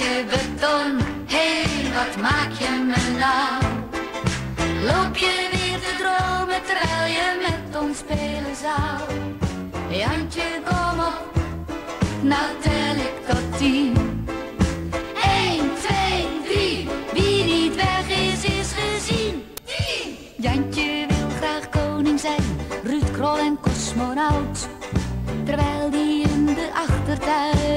Jantje beton, hé, hey, wat maak je me nou? Loop je weer te dromen terwijl je met ons spelen zou? Jantje, kom op, nou tel ik tot tien. 1, 2, 3, wie niet weg is, is gezien. Jantje wil graag koning zijn, Ruud Krol en cosmonaut. Terwijl die in de achtertuin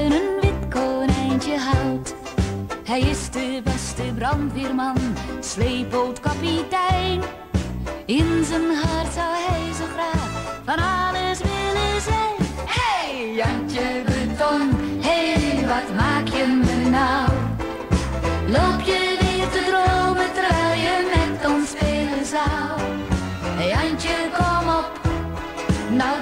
Hij is de beste brandweerman, sleephoutkapitein. In zijn hart zou hij zo graag van alles willen zijn. Hey, Jantje Beton, hey, wat maak je me nou? Loop je weer te dromen terwijl je met ons spelen zou? Jantje, kom op, nou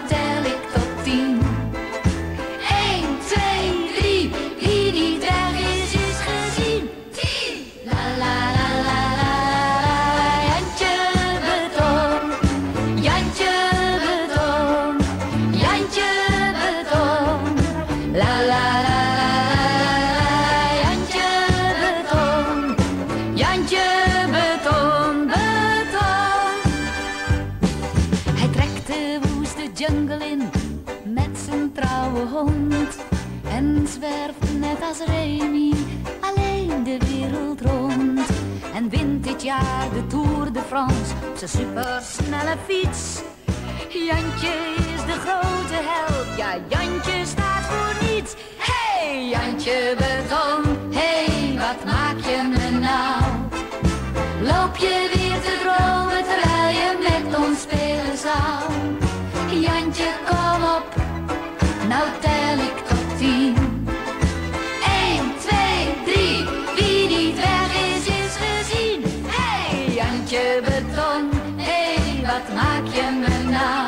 jungle in met zijn trouwe hond. En zwerft net als Remy alleen de wereld rond. En wint dit jaar de Tour de France op zijn supersnelle fiets. Jantje is de grote held, ja Jantje staat voor niets. Hey Jantje Jantje, kom op, nou tel ik tot tien. 1, 2, 3, wie niet weg is, is gezien. Hey, Jantje Beton, hey, wat maak je me nou?